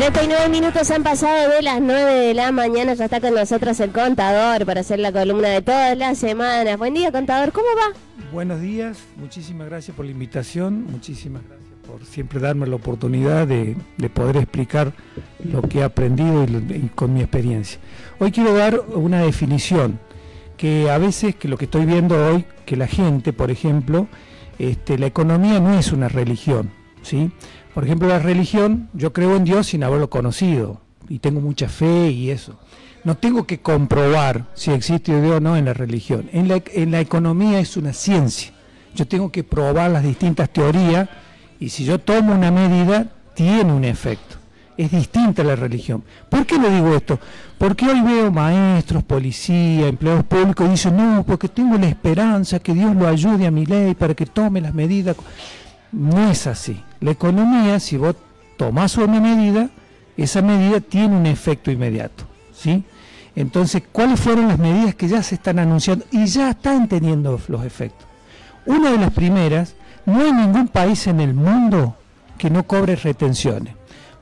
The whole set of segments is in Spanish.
39 minutos han pasado de las 9 de la mañana. Ya está con nosotros el contador para hacer la columna de todas las semanas. Buen día, contador. ¿Cómo va? Buenos días. Muchísimas gracias por la invitación. Muchísimas gracias por siempre darme la oportunidad de, poder explicar lo que he aprendido y, con mi experiencia. Hoy quiero dar una definición que a veces que lo que estoy viendo hoy que la gente, por ejemplo, este, la economía no es una religión, ¿sí? Por ejemplo, la religión, yo creo en Dios sin haberlo conocido y tengo mucha fe y eso. No tengo que comprobar si existe Dios o no en la religión. En la, en la economía es una ciencia. Yo tengo que probar las distintas teorías y si yo tomo una medida, tiene un efecto. Es distinta la religión. ¿Por qué le digo esto? Porque hoy veo maestros, policías, empleados públicos y dicen, no, porque tengo la esperanza que Dios lo ayude a mi ley para que tome las medidas. No es así. La economía, si vos tomás una medida, esa medida tiene un efecto inmediato. ¿sí? Entonces, ¿cuáles fueron las medidas que ya se están anunciando y ya están teniendo los efectos? Una de las primeras, no hay ningún país en el mundo que no cobre retenciones.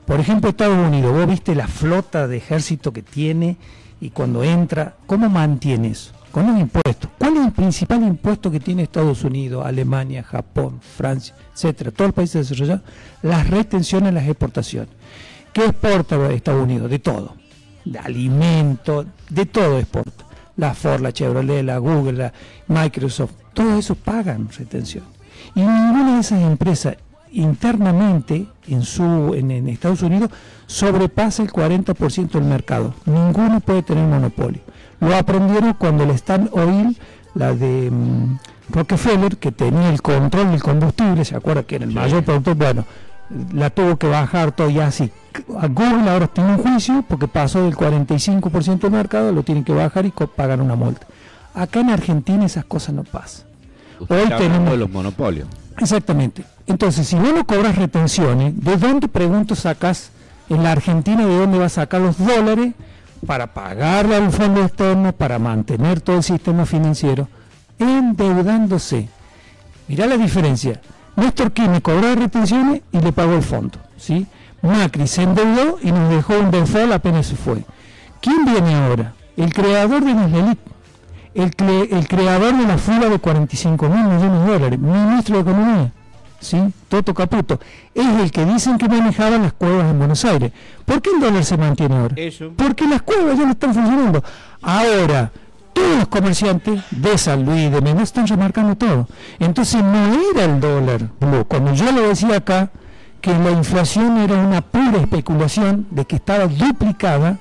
Por ejemplo, Estados Unidos, vos viste la flota de ejército que tiene y cuando entra, ¿cómo mantiene eso? Con los impuestos. ¿Cuál es el principal impuesto que tiene Estados Unidos, Alemania, Japón, Francia, etcétera, todos los países desarrollados? Las retenciones, las exportaciones. ¿Qué exporta Estados Unidos? De todo. De alimentos, de todo exporta. La Ford, la Chevrolet, la Google, la Microsoft, todo eso pagan retención. Y ninguna de esas empresas internamente en, su, en, en Estados Unidos sobrepasa el 40% del mercado. Ninguno puede tener monopolio. Lo aprendieron cuando el Stan Oil, la de mm, Rockefeller, que tenía el control del combustible, ¿se acuerda que era el mayor productor? Bueno, la tuvo que bajar todo y así. Google ahora tiene un juicio porque pasó del 45% del mercado, lo tiene que bajar y pagar una multa. Acá en Argentina esas cosas no pasan. Hoy tenemos los monopolios. Exactamente. Entonces, si vos no cobras retenciones, ¿de dónde pregunto sacas en la Argentina de dónde vas a sacar los dólares para pagarle al fondo externo, para mantener todo el sistema financiero, endeudándose. Mirá la diferencia. Néstor Kirchner cobró retenciones y le pagó el fondo. ¿sí? Macri se endeudó y nos dejó un default apenas se fue. ¿Quién viene ahora? El creador de Neslelit, el, el creador de la fuga de 45 mil millones de dólares, ministro de Economía. ¿Sí? Toto Caputo, es el que dicen que manejaba las cuevas en Buenos Aires. ¿Por qué el dólar se mantiene ahora? Porque las cuevas ya no están funcionando. Ahora, todos los comerciantes de San Luis, de Mendoza, están remarcando todo. Entonces no era el dólar Cuando yo le decía acá que la inflación era una pura especulación de que estaba duplicada,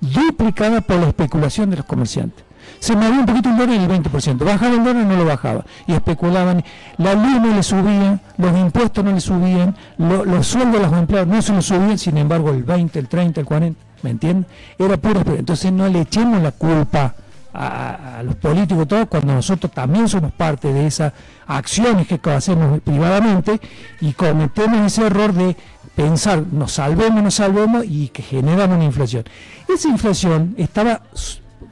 duplicada por la especulación de los comerciantes se movía un poquito el dólar y el 20%, bajaba el dólar y no lo bajaba, y especulaban, la luz no le subía, los impuestos no le subían, los sueldos de los empleados no se los subían, sin embargo el 20, el 30, el 40, ¿me entienden? Era puro, entonces no le echemos la culpa a, los políticos todos cuando nosotros también somos parte de esas acciones que hacemos privadamente y cometemos ese error de pensar nos salvemos, nos salvemos y que generamos una inflación. Esa inflación estaba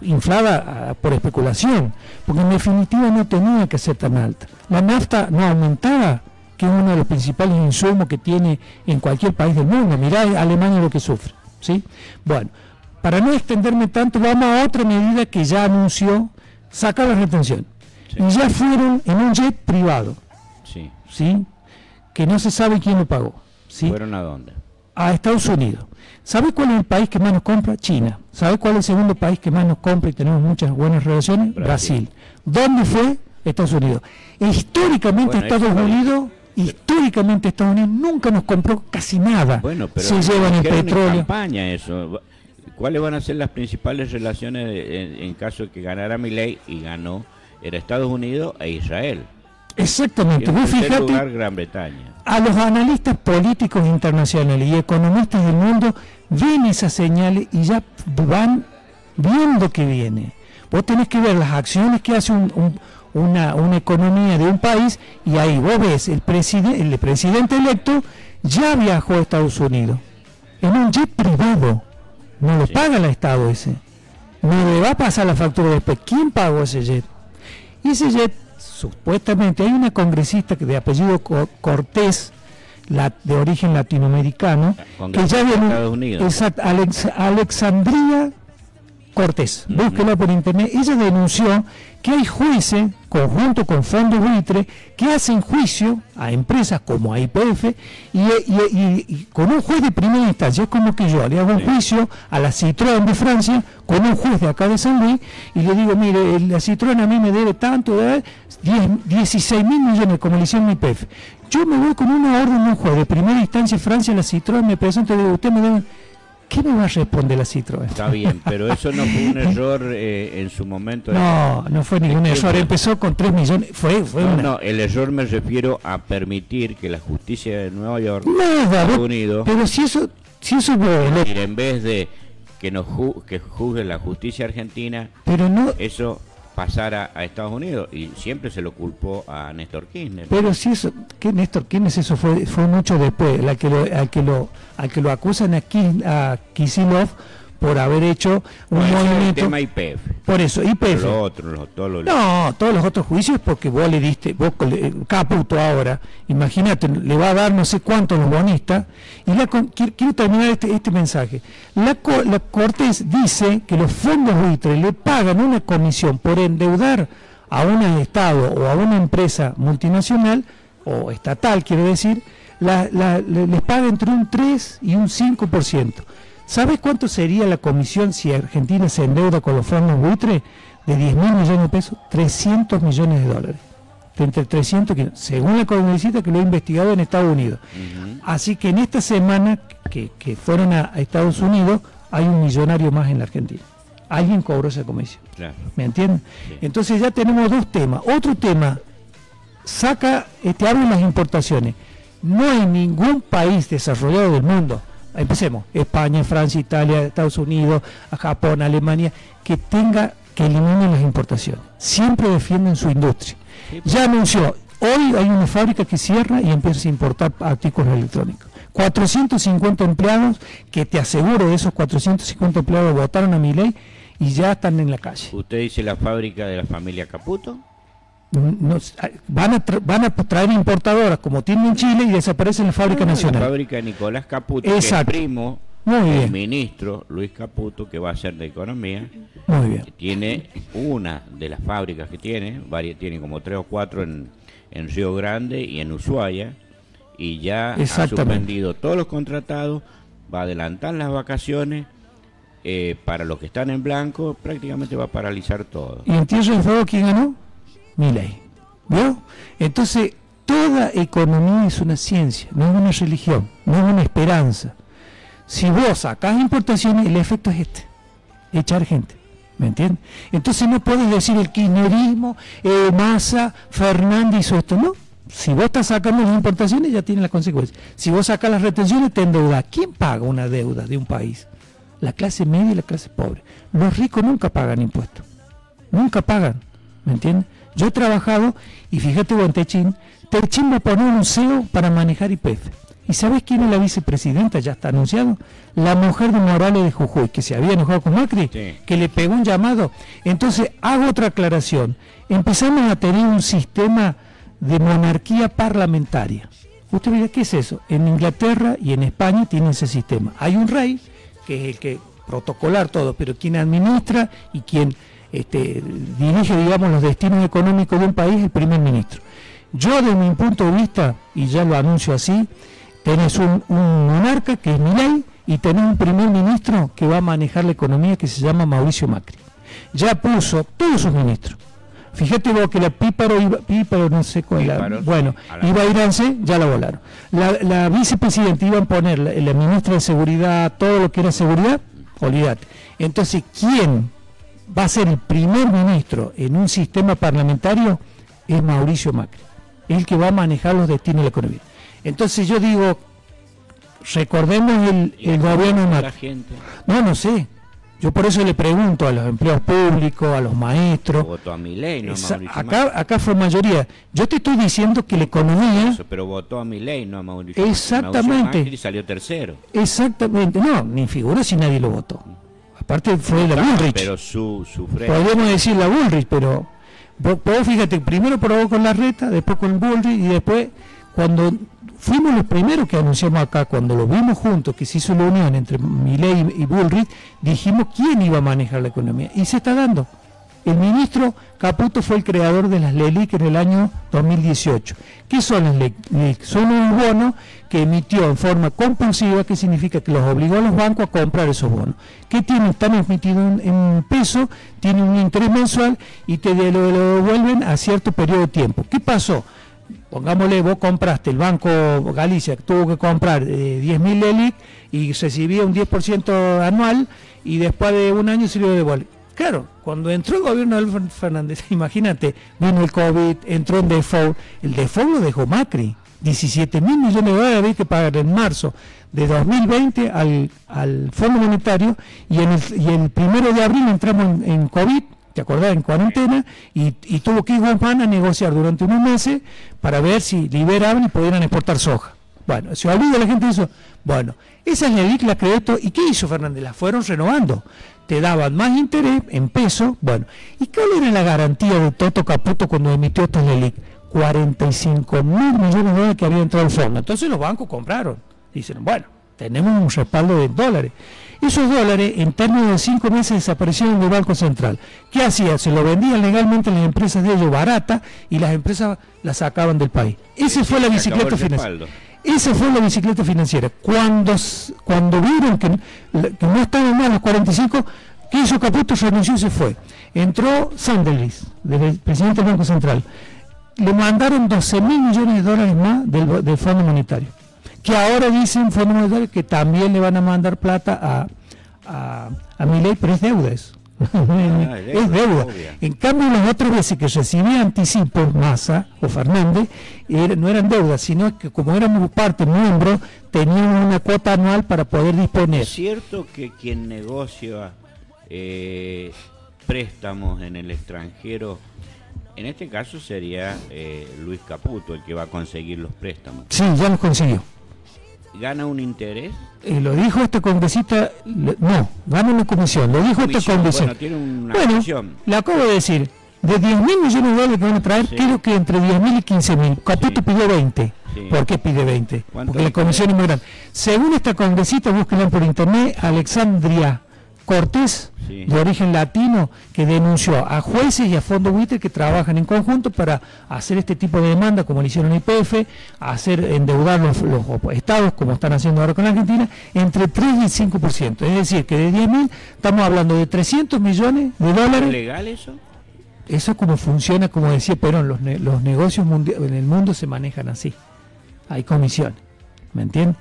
inflada ah, por especulación, porque en definitiva no tenía que ser tan alta. La nafta no aumentaba, que es uno de los principales insumos que tiene en cualquier país del mundo. Mirá Alemania lo que sufre. ¿sí? Bueno, para no extenderme tanto, vamos a otra medida que ya anunció, sacar la retención. Y ya fueron en un jet privado. Sí. ¿sí? Que no se sabe quién lo pagó. ¿sí? ¿Fueron a dónde? A Estados Unidos. ¿Sabe cuál es el país que más nos compra? China. ¿Sabe cuál es el segundo país que más nos compra y tenemos muchas buenas relaciones? Brasil. ¿Dónde fue? Estados Unidos. Históricamente Estados Unidos, históricamente Estados Unidos nunca nos compró casi nada. Bueno, pero Se llevan el petróleo. Campaña eso. ¿Cuáles van a ser las principales relaciones en, caso de que ganara mi ley y ganó? Era Estados Unidos e Israel. Exactamente. Vos fíjate, Gran Bretaña. A los analistas políticos internacionales y economistas del mundo ven esas señales y ya van viendo que viene. Vos tenés que ver las acciones que hace una, economía de un país y ahí vos ves el, el presidente electo ya viajó a Estados Unidos en un jet privado. No lo paga el Estado ese. No le va a pasar la factura después. ¿Quién pagó ese jet? Y ese jet supuestamente hay una congresista que de apellido Cortés, de origen latinoamericano, que ya viene, exacto, Alexandria Cortés, búsquela por internet, ella denunció que hay jueces, conjunto con fondos buitre, que hacen juicio a empresas como a IPF y, con un juez de primera instancia, es como que yo le hago un juicio a la Citroën de Francia con un juez de acá de San Luis y le digo, mire, la Citroën a mí me debe tanto, de 16 mil millones como le hicieron IPF. Yo me voy con una orden de un juez de primera instancia Francia, la Citroën me presenta y digo, usted me debe ¿Qué me va a responder la Citroën? Está bien, pero eso no fue un error eh, en su momento. No, no fue ningún error. Empezó con 3 millones. Fue, fue no, no, el error me refiero a permitir que la justicia de Nueva York, Estados Unidos, pero si eso, si eso en vez de que nos que juzgue la justicia argentina, pero no, eso pasara a Estados Unidos y siempre se lo culpó a Néstor Kirchner. Pero si eso, que Néstor Kirchner eso fue, fue mucho después, la que lo, al que lo, al que lo acusan aquí a Kisilov por haber hecho un movimiento. tema IPF. Por eso, IPF. Lo todos no, todos los otros juicios porque vos le diste, vos Caputo ahora, imagínate, le va a dar no sé cuántos los bonistas. Y la, quiero, terminar este, este mensaje. La, la Cortés dice que los fondos buitres le pagan una comisión por endeudar a un Estado o a una empresa multinacional o estatal, quiero decir, les paga entre un 3 y un 5%. ¿Sabes cuánto sería la comisión si Argentina se endeuda con los fondos buitre? De 10 mil millones de pesos, 300 millones de dólares. entre 300, según la congresista que lo ha investigado en Estados Unidos. Así que en esta semana que, fueron a, Estados Unidos, hay un millonario más en la Argentina. Alguien cobró esa comisión. ¿Me entienden? Entonces ya tenemos dos temas. Otro tema, saca, este, habla las importaciones. No hay ningún país desarrollado del mundo empecemos, España, Francia, Italia, Estados Unidos, Japón, Alemania, que tenga, que eliminen las importaciones. Siempre defienden su industria. Ya anunció, hoy hay una fábrica que cierra y empieza a importar artículos electrónicos. 450 empleados, que te aseguro de esos 450 empleados votaron a mi ley y ya están en la calle. ¿Usted dice la fábrica de la familia Caputo? Van, a van a traer importadoras como tienen en Chile y desaparecen la fábrica nacional. La fábrica de Nicolás Caputo, que es primo del ministro Luis Caputo, que va a ser de Economía. Muy bien. tiene una de las fábricas que tiene, varias, tiene como tres o cuatro en, en Río Grande y en Ushuaia, y ya ha suspendido todos los contratados, va a adelantar las vacaciones. Eh, para los que están en blanco, prácticamente va a paralizar todo. ¿Y en Tierra del Fuego quién ganó? Mi ley. ¿Vio? Entonces, toda economía es una ciencia, no es una religión, no es una esperanza. Si vos sacás importaciones, el efecto es este, echar gente. ¿Me entiendes? Entonces no puedes decir el kirchnerismo, eh, Massa, Fernández hizo esto. No, si vos estás sacando las importaciones ya tiene las consecuencias. Si vos sacas las retenciones te endeudas. ¿Quién paga una deuda de un país? La clase media y la clase pobre. Los ricos nunca pagan impuestos. Nunca pagan. ¿Me entiendes? Yo he trabajado, y fíjate en Techín, va a poner un CEO para manejar IPF. ¿Y sabes quién es la vicepresidenta? Ya está anunciado. La mujer de Morales de Jujuy, que se había enojado con Macri, que le pegó un llamado. Entonces, hago otra aclaración. Empezamos a tener un sistema de monarquía parlamentaria. Usted dirá, ¿qué es eso? En Inglaterra y en España tienen ese sistema. Hay un rey, que es el que protocolar todo, pero quien administra y quien este, dirige, digamos, los destinos económicos de un país el primer ministro. Yo, de mi punto de vista, y ya lo anuncio así, tenés un, monarca que es ley y tenés un primer ministro que va a manejar la economía que se llama Mauricio Macri. Ya puso todos sus ministros. Fíjate vos que la Píparo, iba, Píparo no sé cuál, bueno, iba a irse, ya la volaron. La, vicepresidenta iba a poner la, la ministra de Seguridad, todo lo que era seguridad, olvídate. Entonces, ¿quién va a ser el primer ministro en un sistema parlamentario es Mauricio Macri, el que va a manejar los destinos de la economía. Entonces yo digo, recordemos el, gobierno Macri. No, no sé. Yo por eso le pregunto a los empleados públicos, a los maestros. Votó a mi ley, no a Mauricio acá, acá fue mayoría. Yo te estoy diciendo que la economía. pero votó a mi ley, no a Mauricio Exactamente. Macri salió tercero. Exactamente. No, ni figura si nadie lo votó. Aparte fue la Bullrich. Pero su, su Podríamos decir la Bullrich, pero vos, fíjate, primero probó con la reta, después con Bullrich y después cuando fuimos los primeros que anunciamos acá, cuando lo vimos juntos, que se hizo la unión entre Milei y Bullrich, dijimos quién iba a manejar la economía. Y se está dando. El ministro Caputo fue el creador de las LELIC en el año 2018. ¿Qué son las LELIC? Son un bono que emitió en forma compulsiva, que significa que los obligó a los bancos a comprar esos bonos. ¿Qué tienen? Están emitidos en, peso, tienen un interés mensual y te lo, devuelven a cierto periodo de tiempo. ¿Qué pasó? Pongámosle, vos compraste, el Banco Galicia tuvo que comprar eh, 10.000 LELIC y recibía un 10% anual y después de un año se lo devuelve Claro, cuando entró el gobierno de Fernández, imagínate, vino el COVID, entró en default, el default lo dejó Macri. 17 mil millones de dólares había que pagar en marzo de 2020 al, al Fondo Monetario y en el, y el primero de abril entramos en, COVID, ¿te acordás? En cuarentena y, tuvo que ir Juan a negociar durante unos meses para ver si liberaban y pudieran exportar soja. Bueno, se olvida la gente de eso. Bueno, esa es la LIC, la. ¿Y qué hizo Fernández? La fueron renovando te daban más interés en peso. Bueno, ¿y cuál era la garantía de Toto Caputo cuando emitió esta LELIC? 45 mil millones de dólares que había entrado al fondo. Entonces los bancos compraron. Dicen, bueno, tenemos un respaldo de dólares. Esos dólares en términos de cinco meses desaparecieron del Banco Central. ¿Qué hacía? Se lo vendían legalmente a las empresas de ellos barata y las empresas las sacaban del país. Esa fue la bicicleta financiera. Esa fue la bicicleta financiera. Cuando, cuando vieron que, no estaban más los 45, ¿qué hizo Caputo? Renunció y se fue. Entró Sandelis, el presidente del Banco Central. Le mandaron 12 mil millones de dólares más del, Fondo Monetario. Que ahora dicen Fondo Monetario que también le van a mandar plata a, a, a Milei, pero es deuda eso. Ah, es deuda. En cambio, las otras veces que recibía anticipos Massa o Fernández, no eran deudas, sino que como éramos parte miembro, tenían una cuota anual para poder disponer. ¿Es cierto que quien negocia eh, préstamos en el extranjero, en este caso sería eh, Luis Caputo el que va a conseguir los préstamos? Sí, ya los consiguió gana un interés? Eh, lo dijo este congresista, no, gana una comisión, lo dijo este congresista. Bueno, tiene una bueno acabo de decir, de 10 mil millones de dólares que van a traer, creo que entre 10 mil y 15 mil. Caputo pidió 20. ¿Por qué pide 20? Porque la comisión es muy grande. Según esta congresista, búsquenla por internet, Alexandria Cortés, de origen latino, que denunció a jueces y a fondos buitres que trabajan en conjunto para hacer este tipo de demanda, como lo hicieron en IPF, hacer endeudar los, estados, como están haciendo ahora con la Argentina, entre 3 y 5%. Es decir, que de 10 mil estamos hablando de 300 millones de dólares. ¿Es legal eso? Eso como funciona, como decía Perón, los, los negocios en el mundo se manejan así. Hay comisiones, ¿me entiendes?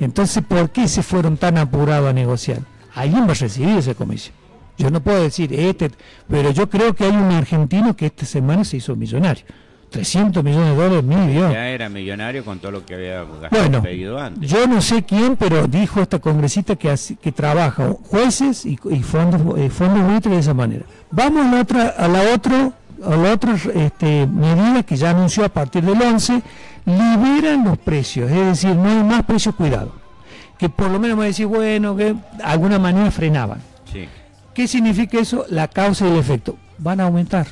Entonces, ¿por qué se fueron tan apurados a negociar? Alguien va a recibir esa comisión. Yo no puedo decir este, pero yo creo que hay un argentino que esta semana se hizo millonario. 300 millones de dólares, mil Ya era millonario con todo lo que había gastado pedido antes. Yo no sé quién, pero dijo esta congresista que, que trabaja jueces y, fondos eh, fondos de esa manera. Vamos a la otra, a la otra, a la otra este, medida que ya anunció a partir del 11, liberan los precios, es decir, no hay más precios cuidados que por lo menos me decís, bueno, que de alguna manera frenaban. ¿Qué significa eso? La causa y el efecto. Van a aumentar.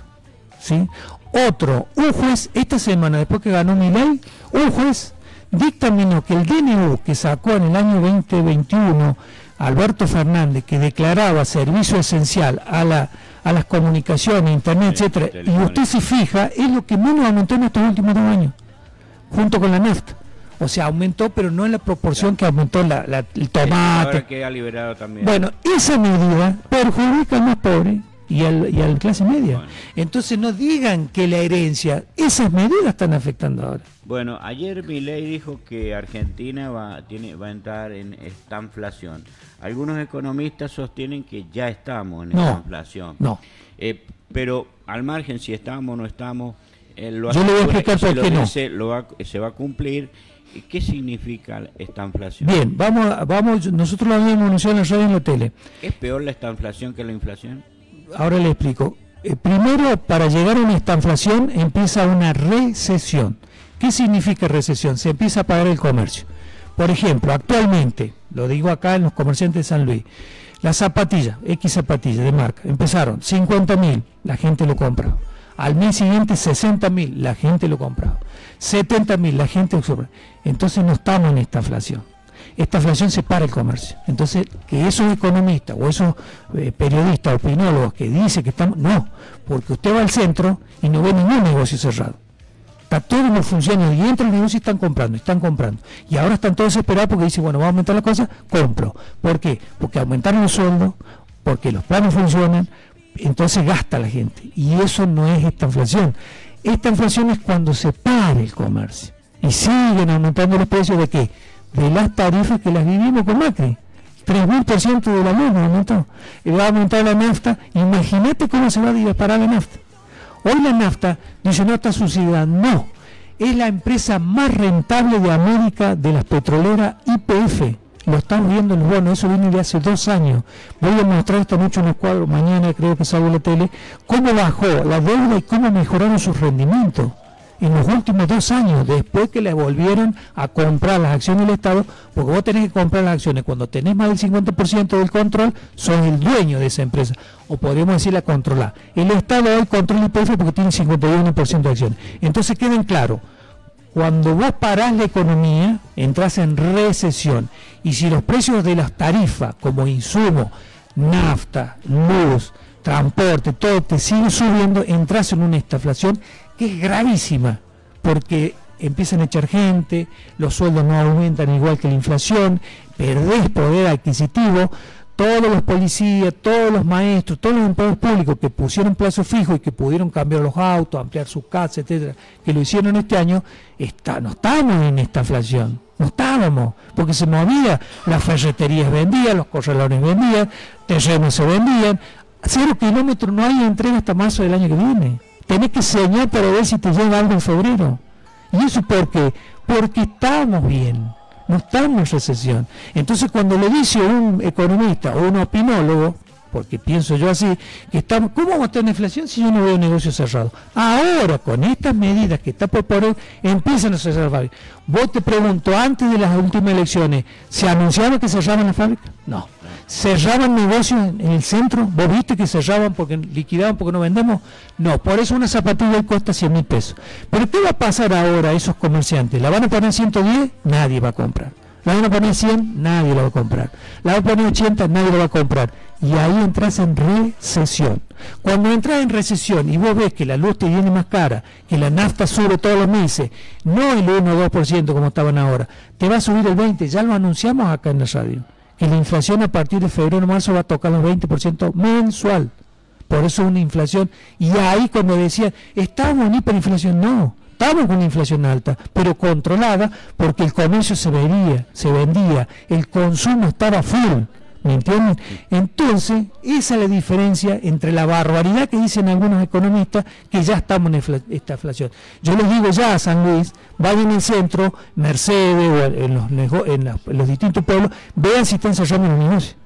¿sí? Otro, un juez, esta semana, después que ganó mi ley, un juez dictaminó que el DNU que sacó en el año 2021 Alberto Fernández, que declaraba servicio esencial a, la, a las comunicaciones, internet, etcétera, y usted se fija, es lo que menos aumentó en estos últimos dos años, junto con la NAFTA. O sea, aumentó, pero no en la proporción que aumentó la, el tomate. que ha liberado también. Bueno, esa medida perjudica al más pobre y al, y al clase media. Entonces no digan que la herencia, esas medidas están afectando ahora. Bueno, ayer Milei dijo que Argentina va, tiene, va a entrar en esta inflación. Algunos economistas sostienen que ya estamos en esta inflación. No. Eh, pero al margen si estamos o no estamos, eh, lo Yo le voy a explicar por qué no. se va a cumplir ¿Qué significa esta inflación? Bien, vamos, vamos nosotros lo habíamos anunciado en la radio y en la tele. ¿Es peor la inflación que la inflación? Ahora le explico. Eh, primero, para llegar a una inflación empieza una recesión. ¿Qué significa recesión? Se empieza a pagar el comercio. Por ejemplo, actualmente, lo digo acá en los comerciantes de San Luis, las zapatillas, X zapatillas de marca, empezaron 50 mil, la gente lo compra. Al mes siguiente 60 mil, la gente lo compraba. 70 mil, la gente Entonces no estamos en esta inflación. Esta inflación separa el comercio. Entonces, que esos economistas o esos eh, periodistas, opinólogos que dicen que estamos... No, porque usted va al centro y no ve ningún negocio cerrado. Está todo los funcionarios y entra el negocio y están comprando, están comprando. Y ahora están todos desesperados porque dicen, bueno, va a aumentar la cosa, compro. ¿Por qué? Porque aumentaron los sueldos, porque los planes funcionan, entonces gasta la gente. Y eso no es esta inflación. Esta inflación es cuando se para el comercio. Y siguen aumentando los precios de qué? De las tarifas que las vivimos con Macri. 3.000% de la luz aumentó. Va a aumentar la nafta. Imagínate cómo se va a disparar la nafta. Hoy la nafta dice no está subsidiada, no. Es la empresa más rentable de América de las petroleras IPF. Lo están viendo en los bonos, eso viene de hace dos años. Voy a mostrar esta noche unos cuadros, mañana creo que salgo la tele, cómo bajó la deuda y cómo mejoraron sus rendimientos en los últimos dos años, después que le volvieron a comprar las acciones del Estado, porque vos tenés que comprar las acciones, cuando tenés más del 50% del control, sos el dueño de esa empresa, o podríamos decir la controla. El Estado hoy controla el IPF porque tiene 51% de acciones. Entonces queden claro, cuando vos parás la economía, entras en recesión, y si los precios de las tarifas, como insumo, nafta, luz, transporte, todo te sigue subiendo, entras en una estaflación que es gravísima, porque empiezan a echar gente, los sueldos no aumentan igual que la inflación, perdés poder adquisitivo, todos los policías, todos los maestros, todos los empleados públicos que pusieron plazo fijo y que pudieron cambiar los autos, ampliar sus casas, etcétera, que lo hicieron este año, está, no estamos en esta inflación, no estábamos, porque se movía, las ferreterías vendían, los corralones vendían, terrenos se vendían, cero kilómetros no hay entrega hasta marzo del año que viene tenés que señalar para ver si te llega algo en febrero. ¿Y eso por qué? Porque estamos bien, no estamos en recesión. Entonces cuando le dice un economista o un opinólogo, porque pienso yo así, que estamos, ¿cómo vamos a tener inflación si yo no veo negocio cerrado? Ahora, con estas medidas que está por poner, empiezan a cerrar fábricas. Vos te pregunto, antes de las últimas elecciones, ¿se anunciaba que cerraban las fábricas? No. ¿Cerraban negocios en, el centro? ¿Vos viste que cerraban porque liquidaban porque no vendemos? No, por eso una zapatilla cuesta 100 mil pesos. Pero ¿qué va a pasar ahora a esos comerciantes? ¿La van a poner 110? Nadie va a comprar. La van a poner 100, nadie la va a comprar. La van a poner 80, nadie la va a comprar. Y ahí entras en recesión. Cuando entras en recesión y vos ves que la luz te viene más cara, que la nafta sube todos los meses, no el 1 o 2% como estaban ahora, te va a subir el 20%, ya lo anunciamos acá en la radio, que la inflación a partir de febrero o marzo va a tocar los 20% mensual. Por eso una inflación. Y ahí cuando decían, estamos en hiperinflación, no estamos con una inflación alta, pero controlada porque el comercio se vendía, se vendía, el consumo estaba full. ¿Me entienden? Entonces, esa es la diferencia entre la barbaridad que dicen algunos economistas que ya estamos en esta inflación. Yo les digo ya a San Luis, vayan el centro, Mercedes o en los, distintos pueblos, vean si están cerrando los negocios.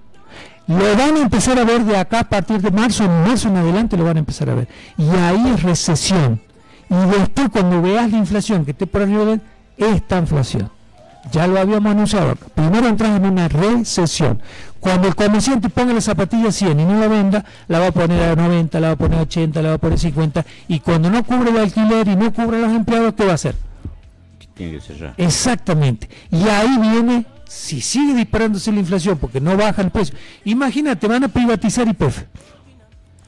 Lo van a empezar a ver de acá a partir de marzo, en marzo en adelante lo van a empezar a ver. Y ahí es recesión y después cuando veas la inflación que esté por arriba esta inflación. Ya lo habíamos anunciado. Primero entras en una recesión. Cuando el comerciante ponga la zapatilla 100 y no la venda, la va a poner a 90, la va a poner a 80, la va a poner a 50. Y cuando no cubre el alquiler y no cubre a los empleados, ¿qué va a hacer? Tiene que cerrar. Exactamente. Y ahí viene, si sigue disparándose la inflación porque no baja el precio. Imagínate, van a privatizar IPF.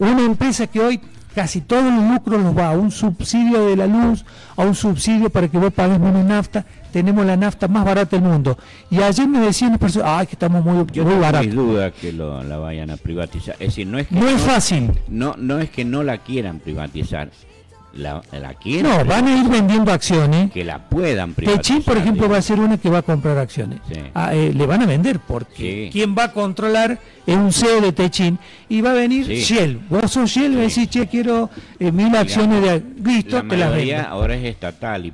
Una empresa que hoy casi todos los lucros los va a un subsidio de la luz, a un subsidio para que vos pagues menos nafta. Tenemos la nafta más barata del mundo. Y ayer me decían las personas, ay, que estamos muy, Yo muy baratos. No duda que la vayan a privatizar. Es decir, no es que no, es fácil. No, no es que no la quieran privatizar la, la No, van a ir vendiendo acciones. Que la puedan privatizar. Techin, por ejemplo, va a ser una que va a comprar acciones. Ah, eh, le van a vender, porque quien va a controlar es un CEO de Techin y va a venir Shell. Vos sos Shell, y decís, che, quiero eh, mil acciones de. Listo, la te las vendo. ahora es estatal, y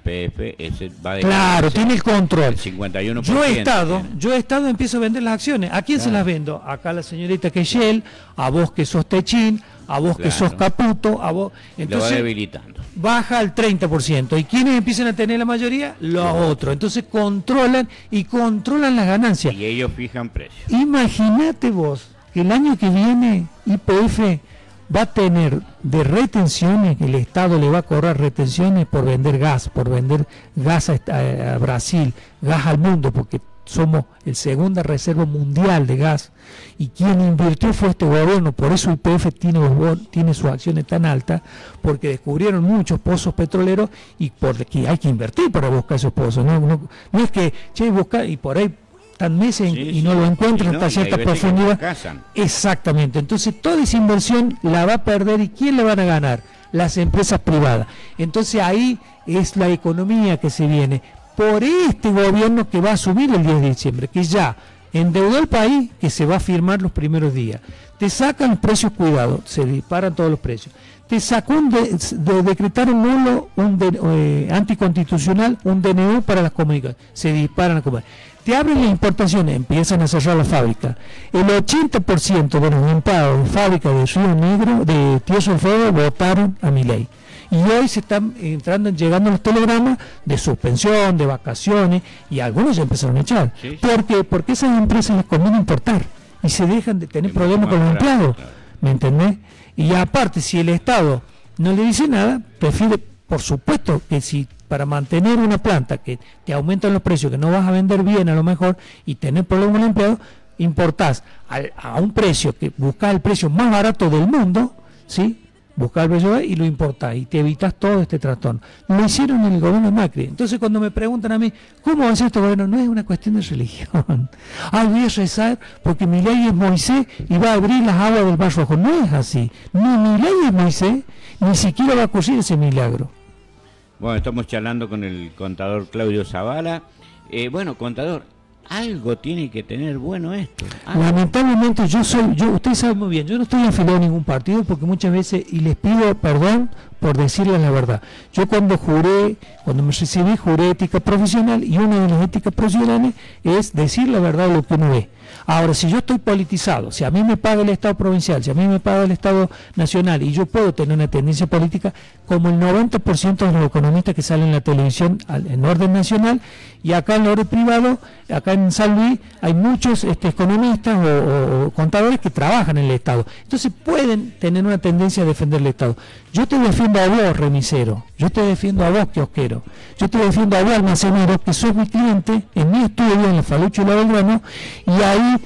ese va de Claro, tiene el control. El 51%. Yo he estado, yo he estado, empiezo a vender las acciones. ¿A quién se las vendo? Acá la señorita que es Shell, a vos que sos Techin a vos que sos Caputo, a vos. Entonces, debilitando. baja al 30%. ¿Y quiénes empiezan a tener la mayoría? Los otros. Entonces controlan y controlan las ganancias. Y ellos fijan precios. Imagínate vos que el año que viene IPF va a tener de retenciones, el Estado le va a cobrar retenciones por vender gas, por vender gas a, Brasil, gas al mundo, porque somos el segunda reserva mundial de gas y quien invirtió fue este gobierno, por eso IPF tiene, tiene sus acciones tan altas, porque descubrieron muchos pozos petroleros y porque hay que invertir para buscar esos pozos, no, no, es que, che, busca y por ahí están meses y no lo encuentran hasta cierta profundidad. Exactamente. Entonces toda esa inversión la va a perder y ¿quién le van a ganar? Las empresas privadas. Entonces ahí es la economía que se viene por este gobierno que va a asumir el 10 de diciembre, que ya endeudó el país, que se va a firmar los primeros días. Te sacan los precios cuidados, se disparan todos los precios. Te sacó un de, decretaron nulo, un eh, anticonstitucional, un DNU para las comunicaciones, se disparan las comunicaciones te abren las importaciones, empiezan a cerrar la fábrica. El 80% de los empleados de fábrica de Río Negro, de Tierra del Fuego, votaron a mi ley. Y hoy se están entrando, llegando los telegramas de suspensión, de vacaciones, y algunos ya empezaron a echar. ¿Por qué? Porque esas empresas les conviene importar y se dejan de tener problemas con los empleados. ¿Me entendés? Y aparte, si el Estado no le dice nada, prefiere, por supuesto, que si para mantener una planta que te aumentan los precios, que no vas a vender bien a lo mejor y tener problemas con el empleado, importás a, un precio que buscas el precio más barato del mundo, ¿sí? Buscás el y lo importás y te evitas todo este trastorno. Lo hicieron en el gobierno Macri. Entonces cuando me preguntan a mí, ¿cómo va a ser este gobierno? No es una cuestión de religión. Ah, voy a rezar porque mi ley es Moisés y va a abrir las aguas del Mar Rojo. No es así. Ni mi ley es Moisés, ni siquiera va a ocurrir ese milagro. Bueno, estamos charlando con el contador Claudio Zavala. Eh, bueno, contador, algo tiene que tener bueno esto. Lamentablemente yo soy, yo, usted sabe muy bien, yo no estoy afiliado a ningún partido porque muchas veces, y les pido perdón por decirles la verdad, yo cuando juré, cuando me recibí, juré ética profesional y una de las éticas profesionales es decir la verdad lo que uno ve. Ahora, si yo estoy politizado, si a mí me paga el Estado provincial, si a mí me paga el Estado nacional y yo puedo tener una tendencia política, como el 90% de los economistas que salen en la televisión en orden nacional, y acá en el orden privado, acá en San Luis, hay muchos este, economistas o, contadores que trabajan en el Estado. Entonces pueden tener una tendencia a defender el Estado. Yo te defiendo a vos, remisero, yo te defiendo a vos, kiosquero, yo te defiendo a vos, almacenero, que sos mi cliente en mi estudio, en el Falucho y la Belgrano, y ahí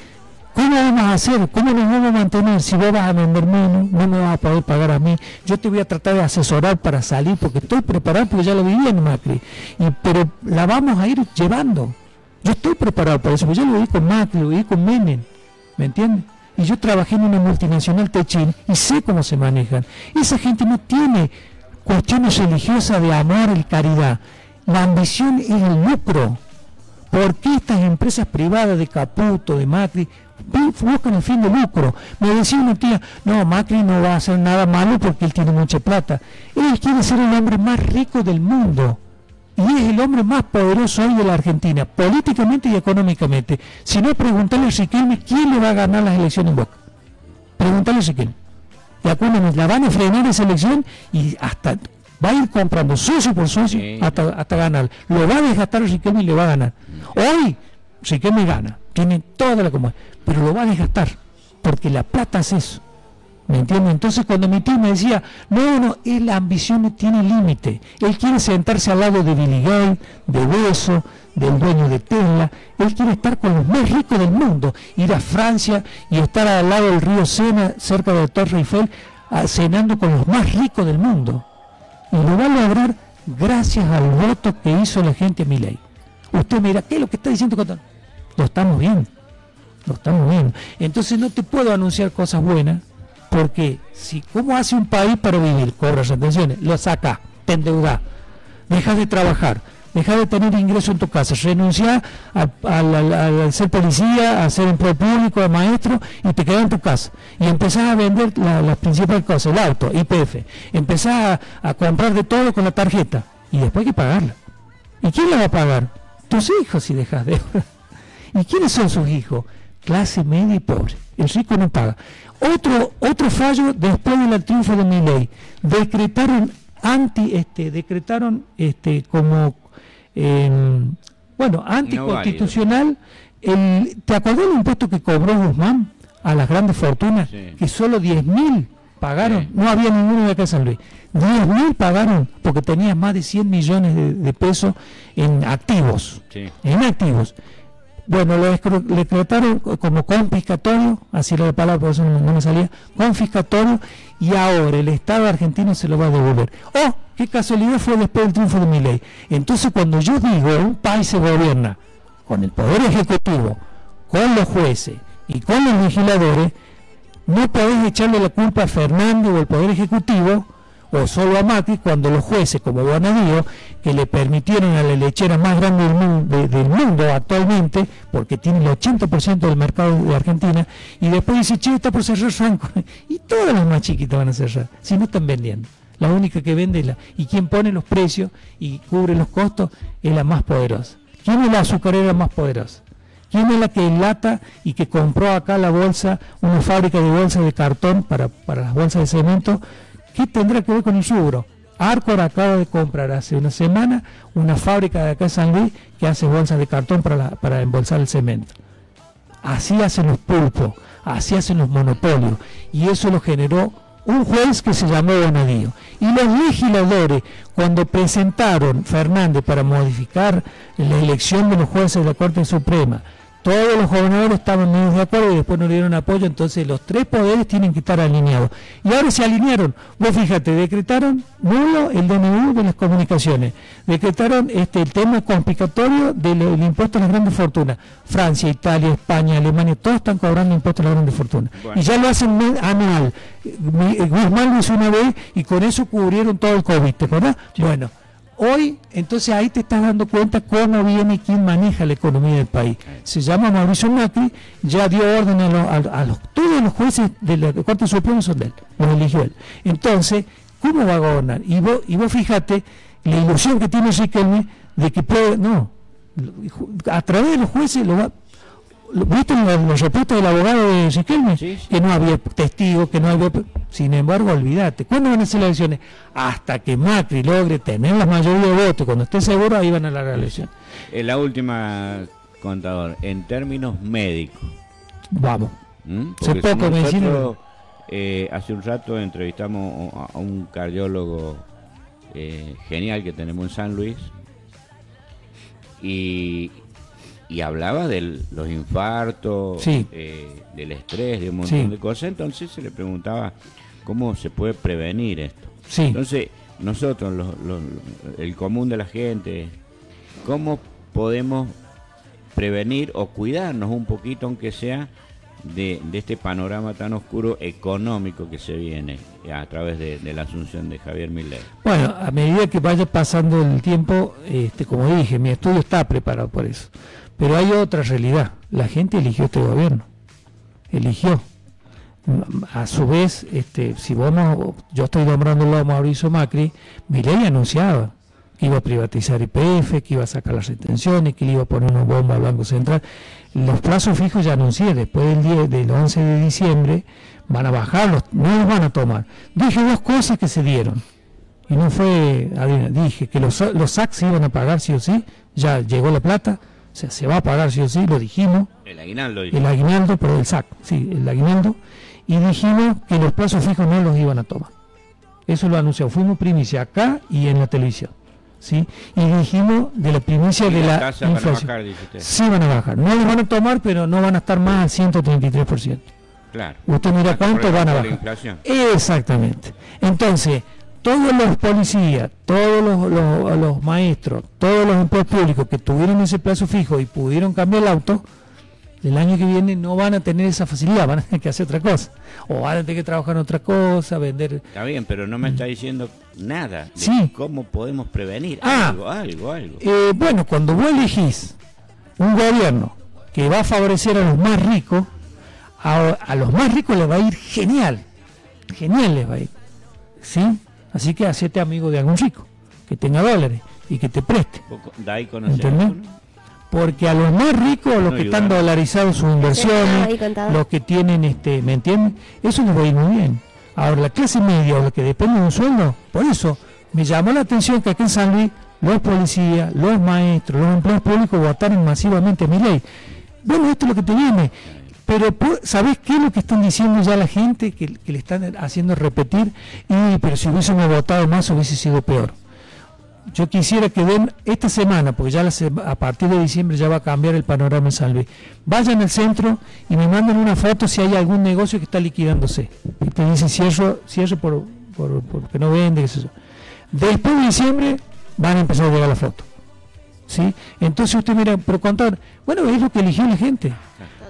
¿Cómo vamos a hacer? ¿Cómo nos vamos a mantener? Si vos vas a vender menos, no me vas a poder pagar a mí. Yo te voy a tratar de asesorar para salir, porque estoy preparado, porque ya lo viví en Macri. Y, pero la vamos a ir llevando. Yo estoy preparado para eso, porque ya lo viví con Macri, lo viví con Menem. ¿Me entiendes? Y yo trabajé en una multinacional techín y sé cómo se manejan. Esa gente no tiene cuestiones religiosas de amor y caridad. La ambición es el lucro. ¿Por qué estas empresas privadas de Caputo, de Macri, buscan el fin de lucro? Me decía una tía, no, Macri no va a hacer nada malo porque él tiene mucha plata. Él quiere ser el hombre más rico del mundo. Y es el hombre más poderoso hoy de la Argentina, políticamente y económicamente. Si no, preguntarle a Riquelme quién le va a ganar las elecciones en Boca. Preguntarle a Riquelme. Y acuérdense, la van a frenar esa elección y hasta va a ir comprando socio por socio hasta, hasta, ganar. Lo va a desgastar Riquelme y le va a ganar. Hoy Riquelme gana, tiene toda la comodidad, pero lo va a desgastar, porque la plata es eso. ¿Me entiendes? Entonces cuando mi tío me decía, no, no, él, la ambición no tiene límite. Él quiere sentarse al lado de Billy Gates, de Beso, del dueño de Tesla. Él quiere estar con los más ricos del mundo. Ir a Francia y estar al lado del río Sena, cerca de Torre Eiffel, cenando con los más ricos del mundo y lo va a lograr gracias al voto que hizo la gente a mi ley. Usted mira, ¿qué es lo que está diciendo Lo estamos viendo, lo estamos viendo. Entonces no te puedo anunciar cosas buenas, porque si, ¿cómo hace un país para vivir? Cobras atenciones, lo saca, te endeuda, dejas de trabajar, deja de tener ingreso en tu casa, renuncia a, ser policía, a ser empleo público, a maestro y te quedas en tu casa. Y empezás a vender las principales cosas, el auto, IPF. Empezás a, comprar de todo con la tarjeta y después hay que pagarla. ¿Y quién la va a pagar? Tus hijos si dejas de... ¿Y quiénes son sus hijos? Clase media y pobre. El rico no paga. Otro, otro fallo después del triunfo de mi ley. Decretaron anti, este, decretaron este, como bueno, anticonstitucional. el, ¿Te acordás del impuesto que cobró Guzmán a las grandes fortunas? Que solo 10 mil pagaron, no había ninguno de acá en San Luis. 10.000 pagaron porque tenías más de 100 millones de, pesos en activos. En activos. Bueno, lo decretaron como confiscatorio, así era la palabra, por eso no, me salía, confiscatorio, y ahora el Estado argentino se lo va a devolver. ¡Oh! ¡Qué casualidad fue después del triunfo de mi ley! Entonces, cuando yo digo un país se gobierna con el Poder Ejecutivo, con los jueces y con los legisladores, no podés echarle la culpa a Fernández o al Poder Ejecutivo o solo a Macri cuando los jueces como Bonadío, que le permitieron a la lechera más grande del mundo, actualmente, porque tiene el 80% del mercado de Argentina, y después dice, che, está por cerrar Franco, y todas las más chiquitas van a cerrar, si no están vendiendo. La única que vende es la, y quien pone los precios y cubre los costos es la más poderosa. ¿Quién es la azucarera más poderosa? ¿Quién es la que enlata y que compró acá la bolsa, una fábrica de bolsas de cartón para, para las bolsas de cemento? ¿Qué tendrá que ver con el rubro? Arcor acaba de comprar hace una semana una fábrica de acá en San Luis que hace bolsas de cartón para, para embolsar el cemento. Así hacen los pulpos, así hacen los monopolios. Y eso lo generó un juez que se llamó Bonadío. Y los legisladores, cuando presentaron Fernández para modificar la elección de los jueces de la Corte Suprema, todos los gobernadores estaban medio de acuerdo y después no dieron apoyo, entonces los tres poderes tienen que estar alineados. Y ahora se alinearon. Vos fíjate, decretaron nulo el DNU de las comunicaciones, decretaron este el tema complicatorio del, impuesto a las grandes fortunas. Francia, Italia, España, Alemania, todos están cobrando impuestos a las grandes fortunas. Y ya lo hacen anual. Guzmán lo hizo una vez y con eso cubrieron todo el COVID, ¿te acordás? Bueno. Hoy, entonces ahí te estás dando cuenta cómo viene y quién maneja la economía del país. Se llama Mauricio Macri, ya dio orden a, los, todos los jueces de la Corte Suprema son de él, los eligió él. Entonces, ¿cómo va a gobernar? Y vos, y vos fíjate la ilusión que tiene Riquelme de que puede, no, a través de los jueces lo va, ¿Viste los, reportes del abogado de Riquelme? Que no había testigos, que no había... Sin embargo, olvídate. ¿Cuándo van a ser las elecciones? Hasta que Macri logre tener la mayoría de votos. Cuando esté seguro, ahí van a la elección. En la última, contador, en términos médicos. Vamos. ¿Mm? nosotros, eh, hace un rato entrevistamos a un cardiólogo eh, genial que tenemos en San Luis. Y, y hablaba de los infartos, eh, del estrés, de un montón de cosas. Entonces se le preguntaba cómo se puede prevenir esto. Entonces, nosotros, el común de la gente, ¿cómo podemos prevenir o cuidarnos un poquito, aunque sea, de, este panorama tan oscuro económico que se viene a través de, la asunción de Javier Milei? Bueno, a medida que vaya pasando el tiempo, este, como dije, mi estudio está preparado por eso. Pero hay otra realidad. La gente eligió este gobierno. Eligió. A su vez, este, si vos no, yo estoy nombrándolo a Mauricio Macri, mi ley anunciaba que iba a privatizar IPF, que iba a sacar las retenciones, que le iba a poner una bomba al Banco Central. Los plazos fijos ya anuncié, después del, 10, del 11 de diciembre van a bajarlos, no los van a tomar. Dije dos cosas que se dieron. Y no fue, dije que los, los SAC se iban a pagar sí o sí, ya llegó la plata, o sea, se va a pagar sí o sí, lo dijimos. El aguinaldo. El aguinaldo, pero el SAC, sí, el aguinaldo. Y dijimos que los plazos fijos no los iban a tomar. Eso lo anunció. Fuimos primicia acá y en la televisión. ¿sí? Y dijimos de la primicia de la, inflación. Van a bajar, sí van a bajar. No los van a tomar, pero no van a estar más al 133%. Claro. Usted mira cuánto van a bajar. Exactamente. Entonces, todos los policías, todos los, maestros, todos los empleados públicos que tuvieron ese plazo fijo y pudieron cambiar el auto, el año que viene no van a tener esa facilidad, van a tener que hacer otra cosa. O van a tener que trabajar en otra cosa, vender. Está bien, pero no me está diciendo nada de cómo podemos prevenir ah, algo, algo, algo. Eh, bueno, cuando vos elegís un gobierno que va a favorecer a los más ricos, a, a los más ricos les va a ir genial. Genial les va a ir. ¿Sí? Así que hacete amigo de algún chico que tenga dólares y que te preste. ¿Entendés? Porque a los más ricos, los que están dolarizados sus inversiones, los que tienen, este, ¿me entienden? Eso les va a ir muy bien. Ahora, la clase media o los que dependen de un sueldo, por eso me llamó la atención que aquí en San Luis los policías, los maestros, los empleados públicos votaron masivamente a mi ley. Bueno, esto es lo que te viene. Pero, ¿sabés qué es lo que están diciendo ya la gente? Que, le están haciendo repetir, y pero si hubiésemos votado más hubiese sido peor. Yo quisiera que den esta semana, porque ya a partir de diciembre ya va a cambiar el panorama Salve. Vayan al centro y me manden una foto si hay algún negocio que está liquidándose. Y te dicen cierro, cierro por, por, porque no vende, qué sé yo. Después de diciembre van a empezar a llegar la foto. ¿sí? Entonces usted mira, pero contar, bueno, es lo que eligió la gente.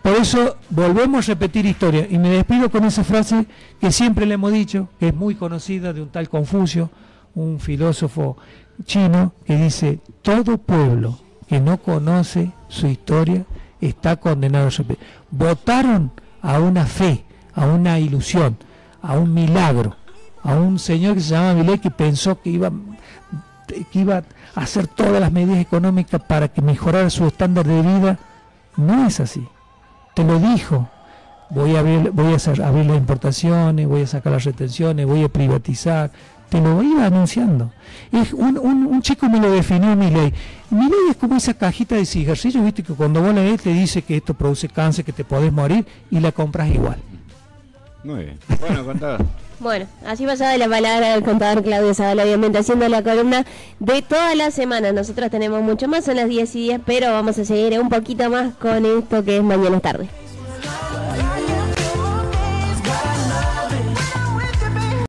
Por eso volvemos a repetir historia. Y me despido con esa frase que siempre le hemos dicho, que es muy conocida de un tal Confucio, un filósofo chino, que dice, todo pueblo que no conoce su historia está condenado a repetir. Votaron a una fe, a una ilusión, a un milagro, a un señor que se llama Milei que pensó que iba, que iba a hacer todas las medidas económicas para que mejorara su estándar de vida. No es así. Te lo dijo. Voy a abrir, voy a abrir las importaciones, voy a sacar las retenciones, voy a privatizar. Te lo iba anunciando. Es un, un, chico me lo definió mi ley. Mi ley es como esa cajita de cigarrillos, viste, que cuando vos la ves te dice que esto produce cáncer, que te podés morir y la compras igual. Muy bien. Bueno, contado. Bueno, así pasaba la palabra del contador Claudio Zavala, obviamente haciendo la columna de toda la semana. Nosotros tenemos mucho más, son las 10 y 10, pero vamos a seguir un poquito más con esto que es mañana tarde.